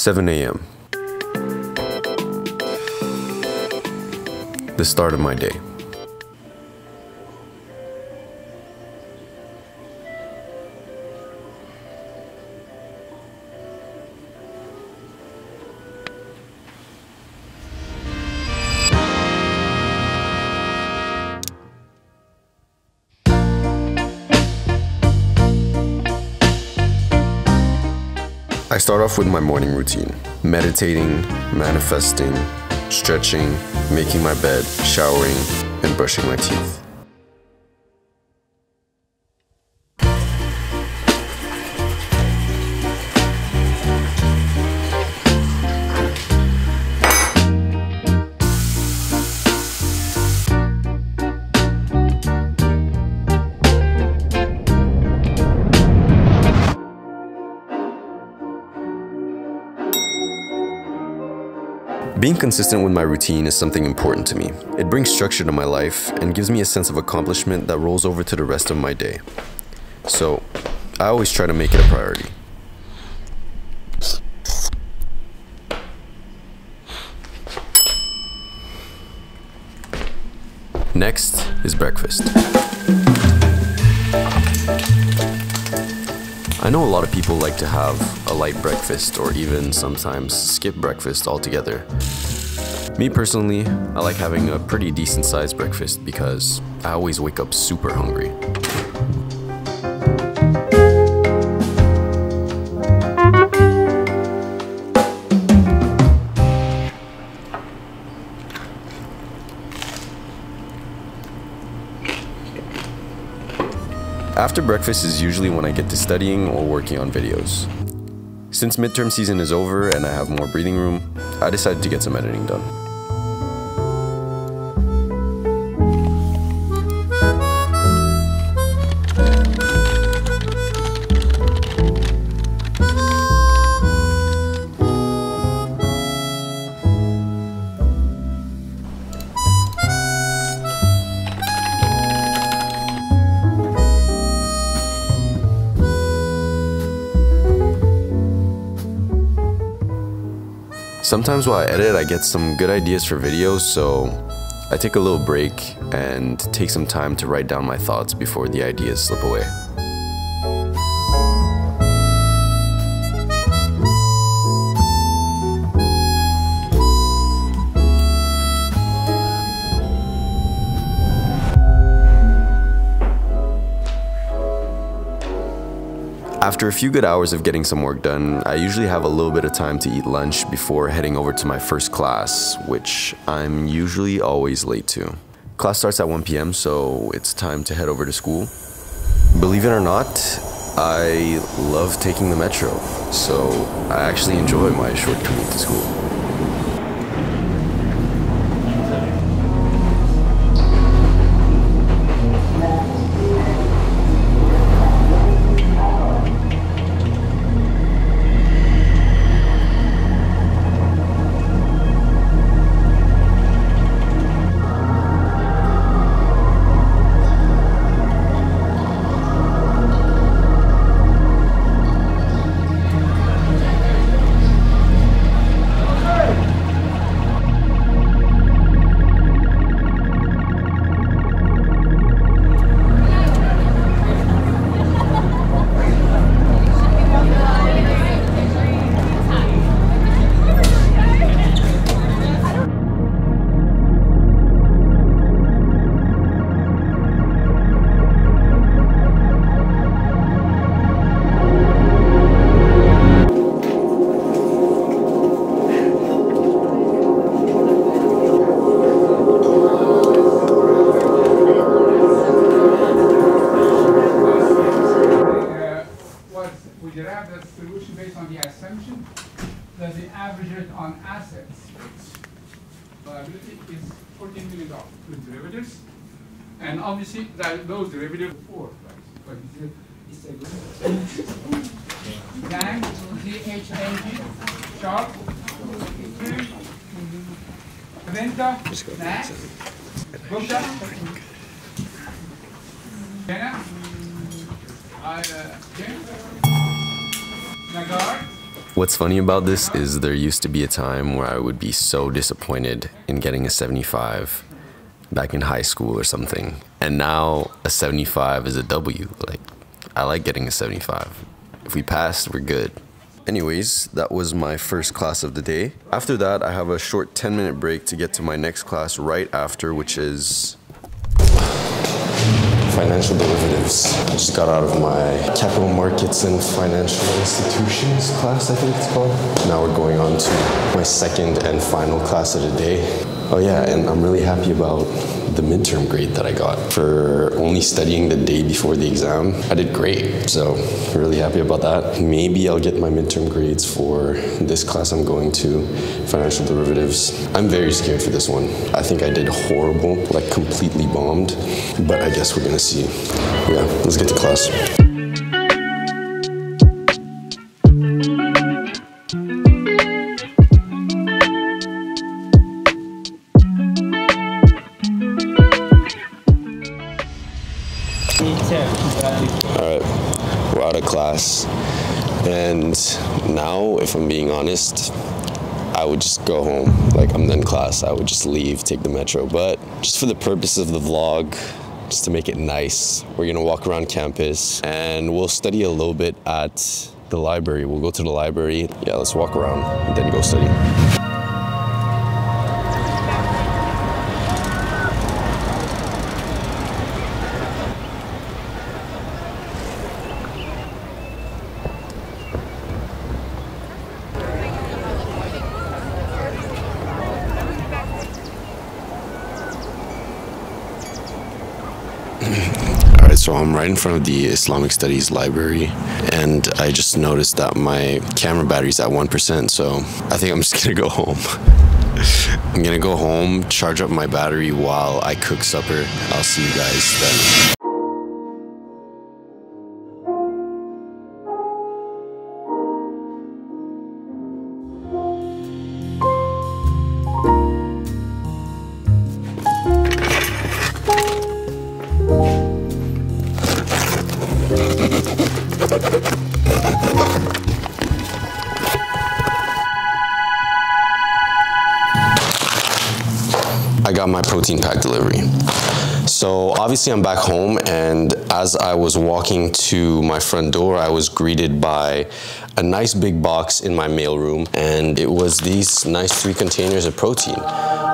7 a.m. The start of my day. Start off with my morning routine meditating, manifesting, stretching, making my bed, showering, and brushing my teeth. Being consistent with my routine is something important to me. It brings structure to my life and gives me a sense of accomplishment that rolls over to the rest of my day. So, I always try to make it a priority. Next is breakfast. I know a lot of people like to have a light breakfast or even sometimes skip breakfast altogether. Me personally, I like having a pretty decent sized breakfast because I always wake up super hungry. After breakfast is usually when I get to studying or working on videos. Since midterm season is over and I have more breathing room, I decided to get some editing done. Sometimes while I edit, I get some good ideas for videos, so I take a little break and take some time to write down my thoughts before the ideas slip away. After a few good hours of getting some work done, I usually have a little bit of time to eat lunch before heading over to my first class, which I'm usually always late to. Class starts at 1 p.m., so it's time to head over to school. Believe it or not, I love taking the metro, so I actually enjoy my short commute to school. Liability is fourteen million dollars with derivatives. And obviously that those derivatives before, right? But it's a, it's a Zhang, Z-H-A-G, Sharp, Venta, Nash, Gupta, Jenna, uh, James, Nagar, What's funny about this is there used to be a time where I would be so disappointed in getting a 75 back in high school or something. And now a 75 is a W. Like, I like getting a 75. If we passed, we're good. Anyways, that was my first class of the day. After that, I have a short 10 minute break to get to my next class right after, which is financial derivatives. I just got out of my capital markets and financial institutions class, I think it's called. Now we're going on to my second and final class of the day. Oh yeah, and I'm really happy about the midterm grade that I got for only studying the day before the exam. I did great, so really happy about that. Maybe I'll get my midterm grades for this class I'm going to, financial derivatives. I'm very scared for this one. I think I did horrible, like completely bombed, but I guess we're gonna see. Yeah, let's get to class. Honest, I would just go home. Like, I'm done class. I would just leave, take the metro. But just for the purpose of the vlog, just to make it nice, we're gonna walk around campus and we'll study a little bit at the library. We'll go to the library. Yeah, let's walk around and then go study. So I'm right in front of the Islamic Studies library, and I just noticed that my camera battery's at 1%, so I think I'm just gonna go home. I'm gonna go home, charge up my battery while I cook supper. I'll see you guys then. Obviously I'm back home and as I was walking to my front door, I was greeted by a nice big box in my mailroom and it was these nice three containers of protein.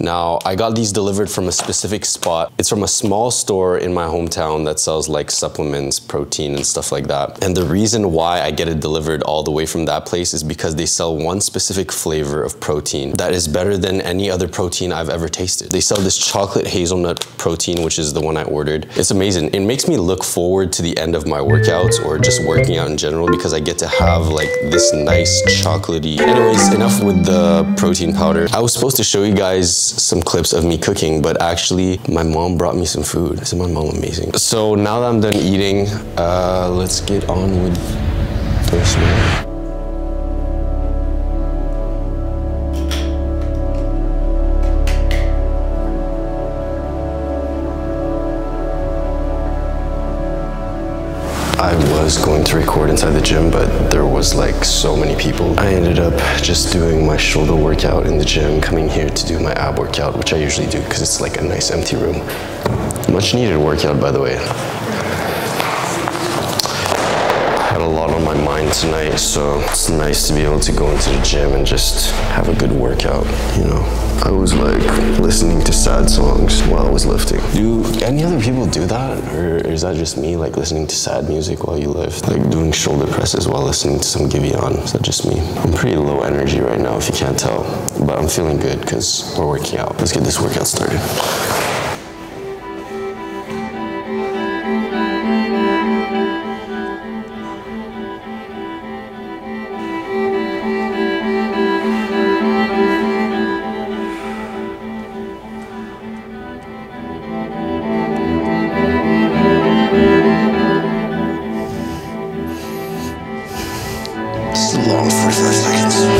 Now, I got these delivered from a specific spot. It's from a small store in my hometown that sells like supplements, protein, and stuff like that. And the reason why I get it delivered all the way from that place is because they sell one specific flavor of protein that is better than any other protein I've ever tasted. They sell this chocolate hazelnut protein, which is the one I ordered. It's amazing. It makes me look forward to the end of my workouts or just working out in general because I get to have like this nice chocolatey. Anyways, enough with the protein powder. I was supposed to show you guys some clips of me cooking, but actually my mom brought me some food. Isn't my mom amazing? So now that I'm done eating, uh, let's get on with first meal. Was going to record inside the gym, but there was like so many people. I ended up just doing my shoulder workout in the gym, coming here to do my ab workout, which I usually do because it's like a nice empty room. Much needed workout, by the way. Had a lot on my mind tonight, so it's nice to be able to go into the gym and just have a good workout, you know. I was like listening to sad songs while I was lifting. Do any other people do that? Or is that just me, like listening to sad music while you lift? Like doing shoulder presses while listening to some Giveon? Is that just me? I'm pretty low energy right now, if you can't tell. But I'm feeling good because we're working out. Let's get this workout started. Seconds.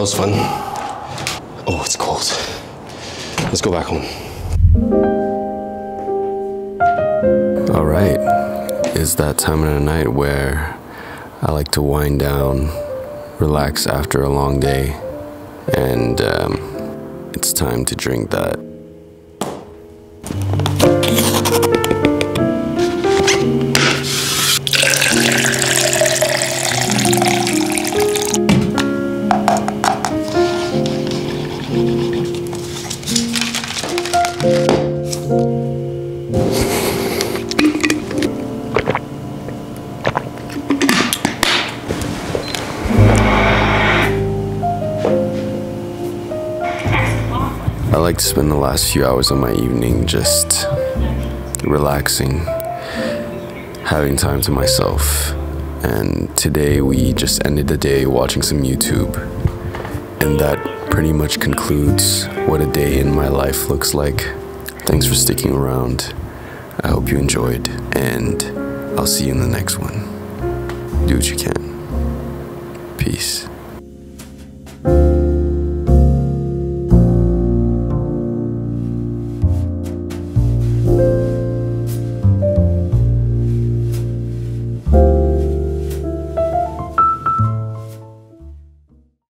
That was fun. Oh, it's cold. Let's go back home. All right, it's that time of the night where I like to wind down, relax after a long day, and um, it's time to drink that. Like to spend the last few hours of my evening just relaxing, having time to myself. And today we just ended the day watching some YouTube. And that pretty much concludes what a day in my life looks like. Thanks for sticking around. I hope you enjoyed, and I'll see you in the next one. Do what you can. Peace.